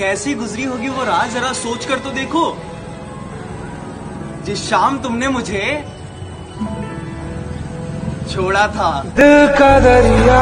कैसी गुजरी होगी वो रात जरा सोच कर तो देखो। जिस शाम तुमने मुझे छोड़ा था। दिल का दरिया